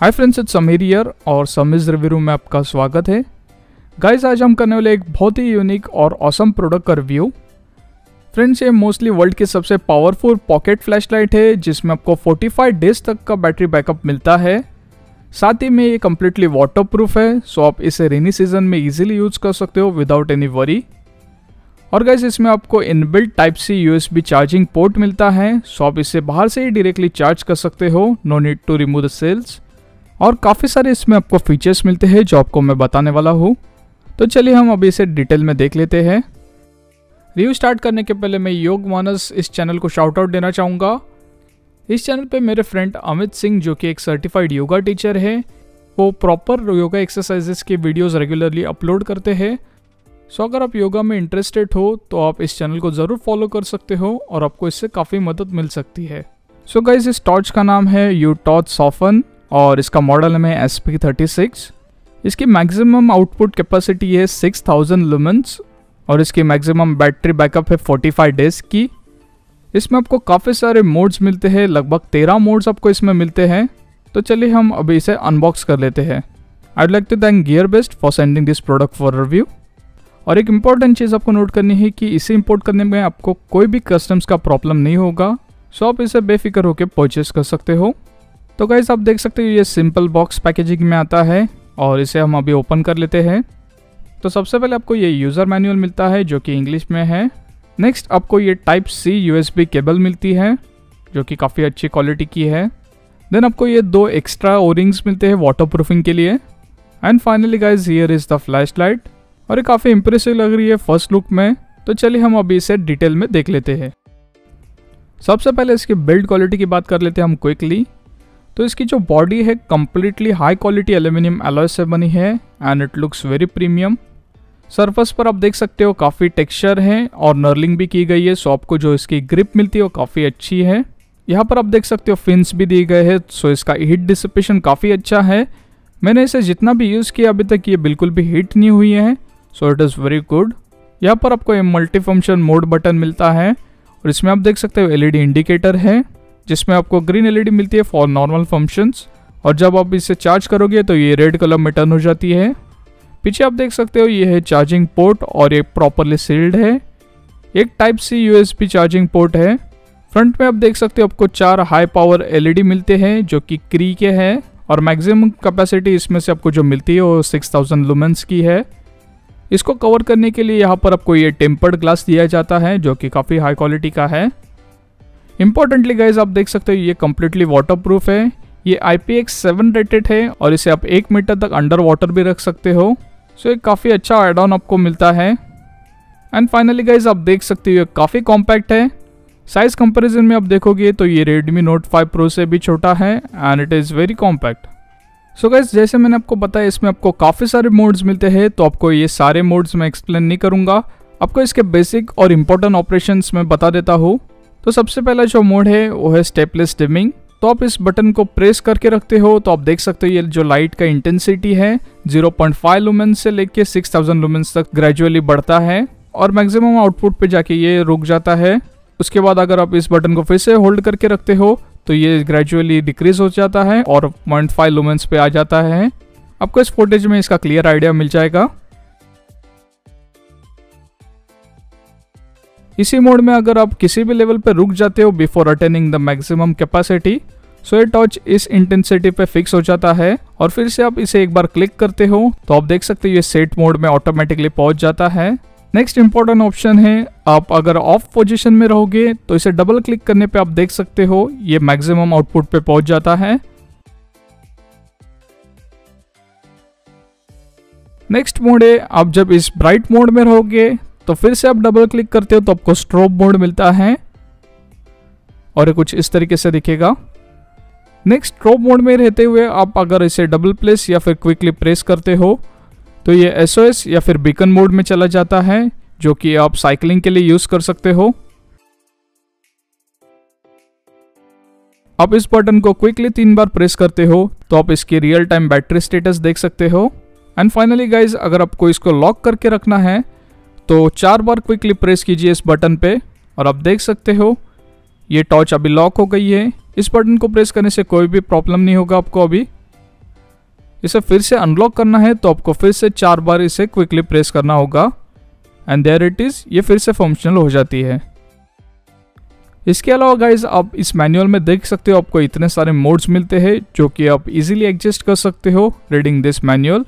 Hi friends it's Sameer here और Sameer's review में आपका स्वागत है। गाइस आज हम करने वाले एक बहुत ही यूनिक और ऑसम प्रोडक्ट का रिव्यू फ्रेंड्स ये मोस्टली वर्ल्ड की सबसे पावरफुल पॉकेट फ्लैशलाइट है, जिसमें आपको 45 डेज़ तक का बैटरी बैकअप मिलता है। साथ ही में ये कम्प्लीटली वाटर प्रूफ है सो आप इसे रेनी सीज़न में इजीली यूज़ कर सकते हो विदाउट एनी वरी और गैस इसमें आपको inbuilt type C USB charging port मिलता है सो आप इसे बाहर से ही डायरेक्टली चार्ज कर सकते हो no need to remove the cells और काफ़ी सारे इसमें आपको फीचर्स मिलते हैं जो आपको मैं बताने वाला हूँ। तो चलिए हम अभी इसे डिटेल में देख लेते हैं। रिव्यू स्टार्ट करने के पहले मैं योग मानस इस चैनल को शाउट आउट देना चाहूँगा। इस चैनल पे मेरे फ्रेंड अमित सिंह, जो कि एक सर्टिफाइड योगा टीचर है, वो प्रॉपर योगा एक्सरसाइजेस के वीडियोस रेगुलरली अपलोड करते हैं। सो अगर आप योगा में इंटरेस्टेड हो तो आप इस चैनल को ज़रूर फॉलो कर सकते हो और आपको इससे काफ़ी मदद मिल सकती है। सो so गाइज़ इस टॉर्च का नाम है यू टॉर्च सॉफन और इसका मॉडल है एस पी थर्टी सिक्स इसकी मैक्सिमम आउटपुट कैपेसिटी है सिक्स थाउज़ेंड लुमेंस और इसकी मैक्सिमम बैटरी बैकअप है फोर्टी फाइव डेज़ की। इसमें आपको काफ़ी सारे मोड्स मिलते हैं, लगभग तेरह मोड्स आपको इसमें मिलते हैं। तो चलिए हम अभी इसे अनबॉक्स कर लेते हैं। I like to thank gear best for sending this product for review और एक इंपॉर्टेंट चीज़ आपको नोट करनी है कि इसे इंपोर्ट करने में आपको कोई भी कस्टम्स का प्रॉब्लम नहीं होगा। सो आप इसे बेफिक्र होकर परचेस कर सकते हो। तो गाइज़ आप देख सकते हो ये सिंपल बॉक्स पैकेजिंग में आता है और इसे हम अभी ओपन कर लेते हैं। तो सबसे पहले आपको ये यूज़र मैनुअल मिलता है, जो कि इंग्लिश में है। नेक्स्ट आपको ये टाइप सी यूएसबी केबल मिलती है, जो कि काफ़ी अच्छी क्वालिटी की है। देन आपको ये दो एक्स्ट्रा ओरिंग्स मिलते हैं वाटर प्रूफिंग के लिए। And finally guys here is the flash light और ये काफ़ी इंप्रेसिव लग रही है फ़र्स्ट लुक में। तो चलिए हम अभी इसे डिटेल में देख लेते हैं। सबसे पहले इसकी बिल्ड क्वालिटी की बात कर लेते हैं हम क्विकली तो इसकी जो बॉडी है completely high quality aluminium alloy से बनी है and it looks very premium surface पर आप देख सकते हो काफ़ी टेक्सचर है, और नर्लिंग भी की गई है सो आपको जो इसकी ग्रिप मिलती है वो काफ़ी अच्छी है. यहाँ पर आप देख सकते हो फिन्स भी दिए गए हैं सो इसका हीट डिसिपेशन काफ़ी अच्छा है. मैंने इसे जितना भी यूज़ किया अभी तक, ये बिल्कुल भी हीट नहीं हुई है so it is very good यहाँ पर आपको मल्टी फ़ंक्शन मोड बटन मिलता है, और इसमें आप देख सकते हो एलईडी इंडिकेटर है. जिसमें आपको ग्रीन एलईडी मिलती है फॉर नॉर्मल फ़ंक्शंस और जब आप इसे चार्ज करोगे तो ये रेड कलर में टर्न हो जाती है। पीछे आप देख सकते हो ये है चार्जिंग पोर्ट और ये प्रॉपरली सील्ड है। एक type C USB charging port है। फ्रंट में आप देख सकते हो आपको चार हाई पावर एलईडी मिलते हैं जो कि क्री के हैं और मैक्सिमम कैपेसिटी इसमें से आपको जो मिलती है वो सिक्स थाउज़ेंड लुमेंस की है। इसको कवर करने के लिए यहाँ पर आपको ये टेम्पर्ड ग्लास दिया जाता है जो कि काफ़ी हाई क्वालिटी का है। इंपॉर्टेंटली गाइज़ आप देख सकते हो ये कम्प्लीटली वाटर है। ये आई पी रेटेड है और इसे आप एक मीटर तक अंडर वाटर भी रख सकते हो। सो so, एक काफ़ी अच्छा एड ऑन आपको मिलता है। एंड फाइनली गाइज़ आप देख सकते हो ये काफ़ी कॉम्पैक्ट है। साइज़ कंपैरिजन में आप देखोगे तो ये Redmi Note 5 Pro से भी छोटा है and it is very compact so guys जैसे मैंने आपको बताया इसमें आपको काफ़ी सारे मोड्स मिलते हैं तो आपको ये सारे मोड्स मैं एक्सप्लेन नहीं करूँगा। आपको इसके बेसिक और इम्पोर्टेंट ऑपरेशन मैं बता देता हूँ। तो सबसे पहला जो मोड है, वो है स्टेपलेस डिमिंग तो आप इस बटन को प्रेस करके रखते हो तो आप देख सकते हो ये जो लाइट का इंटेंसिटी है 0.5 लुमेंस से लेके 6000 लुमेंस तक ग्रेजुअली बढ़ता है और मैक्सिमम आउटपुट पे जाके ये रुक जाता है। उसके बाद अगर आप इस बटन को फिर से होल्ड करके रखते हो तो ये ग्रेजुअली डिक्रीज हो जाता है और पॉइंट फाइव लुमेंस पे आ जाता है। आपको इस फुटेज में इसका क्लियर आइडिया मिल जाएगा। इसी मोड में अगर आप किसी भी लेवल पर रुक जाते हो before attaining the maximum capacity so ये टॉर्च इस इंटेंसिटी पे फिक्स हो जाता है और फिर से आप इसे एक बार क्लिक करते हो तो आप देख सकते हो ये सेट मोड में ऑटोमेटिकली पहुँच जाता है। नेक्स्ट इंपॉर्टेंट ऑप्शन है, आप अगर ऑफ़ पोजीशन में रहोगे तो इसे डबल क्लिक करने पे आप देख सकते हो ये मैक्सिमम आउटपुट पे पहुँच जाता है। नेक्स्ट मोड है, आप जब इस ब्राइट मोड में रहोगे तो फिर से आप डबल क्लिक करते हो तो आपको स्ट्रोब मोड मिलता है। और ये कुछ इस तरीके से दिखेगा। नेक्स्ट स्ट्रोब मोड में रहते हुए आप अगर इसे डबल प्लेस या फिर क्विकली प्रेस करते हो तो ये एसओएस या फिर बीकन मोड में चला जाता है, जो कि आप साइकिलिंग के लिए यूज़ कर सकते हो। आप इस बटन को क्विकली तीन बार प्रेस करते हो तो आप इसकी रियल टाइम बैटरी स्टेटस देख सकते हो। एंड फाइनली गाइज़ अगर आपको इसको लॉक करके रखना है तो चार बार क्विकली प्रेस कीजिए इस बटन पे और आप देख सकते हो, ये टॉर्च अभी लॉक हो गई है। इस बटन को प्रेस करने से कोई भी प्रॉब्लम नहीं होगा आपको अभी। इसे फिर से अनलॉक करना है तो आपको फिर से चार बार इसे क्विकली प्रेस करना होगा। एंड देयर इट इज़ ये फिर से फंक्शनल हो जाती है। इसके अलावा गाइज़ आप इस मैनुअल में देख सकते हो, आपको इतने सारे मोड्स मिलते हैं जो कि आप इजीली एडजस्ट कर सकते हो रीडिंग दिस मैनुअल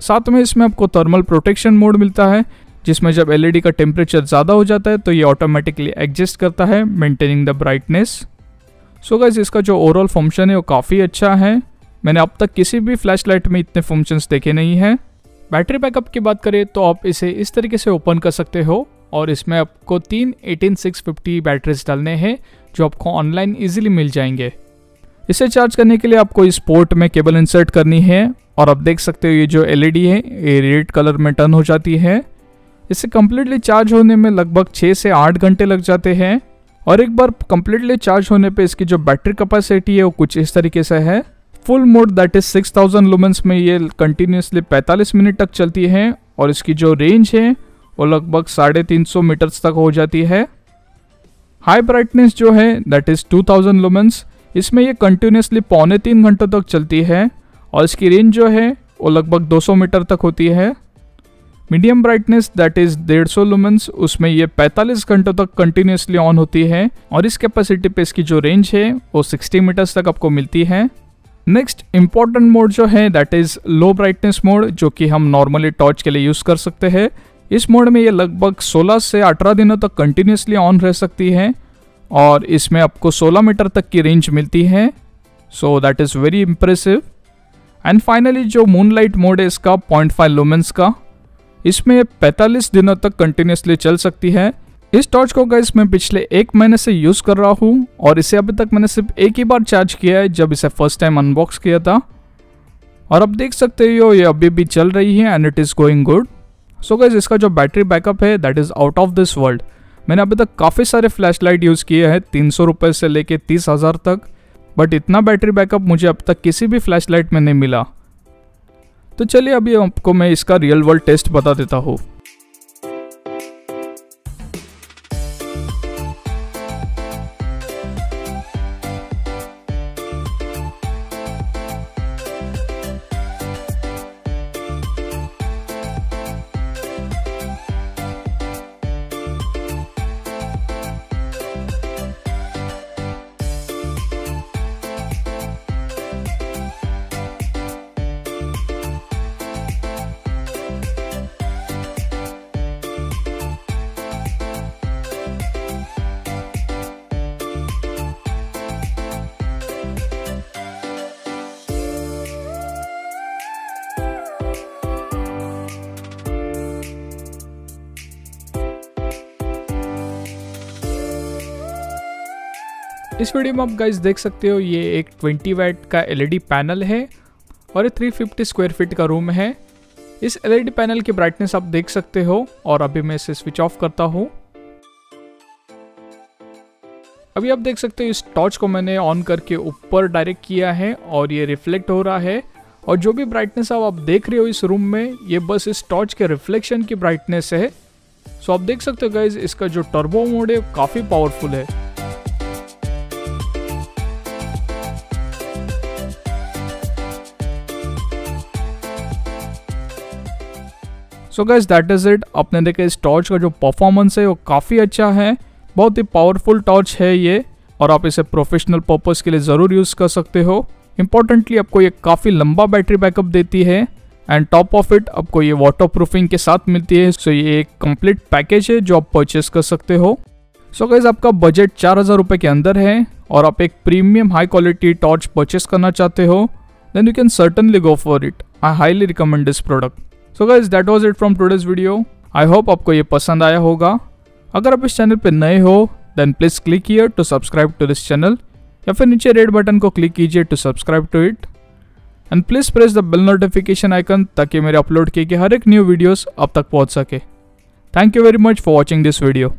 साथ में इसमें आपको थर्मल प्रोटेक्शन मोड मिलता है जिसमें जब एलईडी का टेम्परेचर ज़्यादा हो जाता है तो ये ऑटोमेटिकली एडजस्ट करता है maintaining the brightness so guys इसका जो ओवरऑल फ़ंक्शन है, वो काफ़ी अच्छा है। मैंने अब तक किसी भी फ्लैश लाइट में इतने फ़ंक्शंस देखे नहीं हैं। बैटरी बैकअप की बात करें तो आप इसे इस तरीके से ओपन कर सकते हो, और इसमें आपको तीन एटीन सिक्स फिफ्टी बैटरीज डालने हैं, जो आपको ऑनलाइन इजीली मिल जाएँगे। इसे चार्ज करने के लिए आपको इस पोर्ट में केबल इंसर्ट करनी है, और आप देख सकते हो ये जो एलईडी है, ये रेड कलर में टर्न हो जाती है। इसे कम्प्लीटली चार्ज होने में लगभग छः से आठ घंटे लग जाते हैं। और एक बार कम्प्लीटली चार्ज होने पे इसकी जो बैटरी कैपेसिटी है वो कुछ इस तरीके से है। Full mode that is 6000 lumens में ये कंटिन्यूसली 45 मिनट तक चलती है और इसकी जो रेंज है वो लगभग साढ़े तीन सौ मीटर्स तक हो जाती है। हाई ब्राइटनेस जो है दैट इज़ 2000 लुमेंस इसमें ये कंटिन्यूसली पौने तीन घंटों तक चलती है और इसकी रेंज जो है वो लगभग 200 मीटर तक होती है। मीडियम ब्राइटनेस दैट इज़ डेढ़ सौ लुमेंस उसमें ये 45 घंटों तक कंटिन्यूसली ऑन होती है और इस कैपेसिटी पे इसकी जो रेंज है, वो 60 मीटर्स तक आपको मिलती है। नेक्स्ट इंपॉर्टेंट मोड जो है that is low brightness mode जो कि हम नॉर्मली टॉर्च के लिए यूज़ कर सकते हैं। इस मोड में ये लगभग 16 से 18 दिनों तक कंटिन्यूसली ऑन रह सकती है और इसमें आपको 16 मीटर तक की रेंज मिलती है। So that is very impressive and finally जो मून लाइट मोड है, इसका पॉइंट फाइव लुमेंस का। इसमें 45 दिनों तक कंटिन्यूसली चल सकती है। इस टॉर्च को गाइस मैं पिछले एक महीने से यूज़ कर रहा हूँ और इसे अभी तक मैंने सिर्फ़ एक ही बार चार्ज किया है, जब इसे फ़र्स्ट टाइम अनबॉक्स किया था। और अब देख सकते हो ये अभी भी चल रही है and it is going good so guys इसका जो बैटरी बैकअप है that is out of this world मैंने अभी तक काफ़ी सारे फ्लैश लाइट यूज़ किए हैं, तीन सौ रुपये से लेके तीस हज़ार तक। बट इतना बैटरी बैकअप मुझे अब तक किसी भी फ्लैश लाइट में नहीं मिला। तो चलिए अभी आपको मैं इसका रियल वर्ल्ड टेस्ट बता देता हूँ। इस वीडियो में आप गाइज़ देख सकते हो, ये एक 20 वैट का एलईडी पैनल है और ये 350 स्क्वायर फीट का रूम है। इस एलईडी पैनल की ब्राइटनेस आप देख सकते हो और अभी मैं इसे स्विच ऑफ़ करता हूँ। अभी आप देख सकते हो, इस टॉर्च को मैंने ऑन करके ऊपर डायरेक्ट किया है और ये रिफ्लेक्ट हो रहा है। और जो भी ब्राइटनेस आप देख रहे हो इस रूम में, ये बस इस टॉर्च के रिफ्लेक्शन की ब्राइटनेस है। सो आप देख सकते हो गाइज़ इसका जो टर्बो मोड है काफ़ी पावरफुल है। So guys that is it आपने देखा इस टॉर्च का जो परफॉर्मेंस है, वो काफ़ी अच्छा है। बहुत ही पावरफुल टॉर्च है ये, और आप इसे प्रोफेशनल पर्पज़ के लिए ज़रूर यूज़ कर सकते हो। इंपॉर्टेंटली आपको ये काफ़ी लंबा बैटरी बैकअप देती है एंड टॉप ऑफ़ इट आपको ये वाटर प्रूफिंग के साथ मिलती है। सो so ये एक कंप्लीट पैकेज है जो आप परचेस कर सकते हो। सो so गाइज़ आपका बजट चार हज़ार रुपये के अंदर है, और आप एक premium high quality torch purchase करना चाहते हो then you can certainly go for it I highly recommend this product so guys that was it from today's video I hope आपको ये पसंद आया होगा। अगर आप इस चैनल पर नए हो then please click here to subscribe to this channel या फिर नीचे रेड बटन को क्लिक कीजिए to subscribe to it and please press the bell notification icon ताकि मेरे अपलोड किए गए हर एक न्यू वीडियोस अब तक पहुँच सके। Thank you very much for watching this video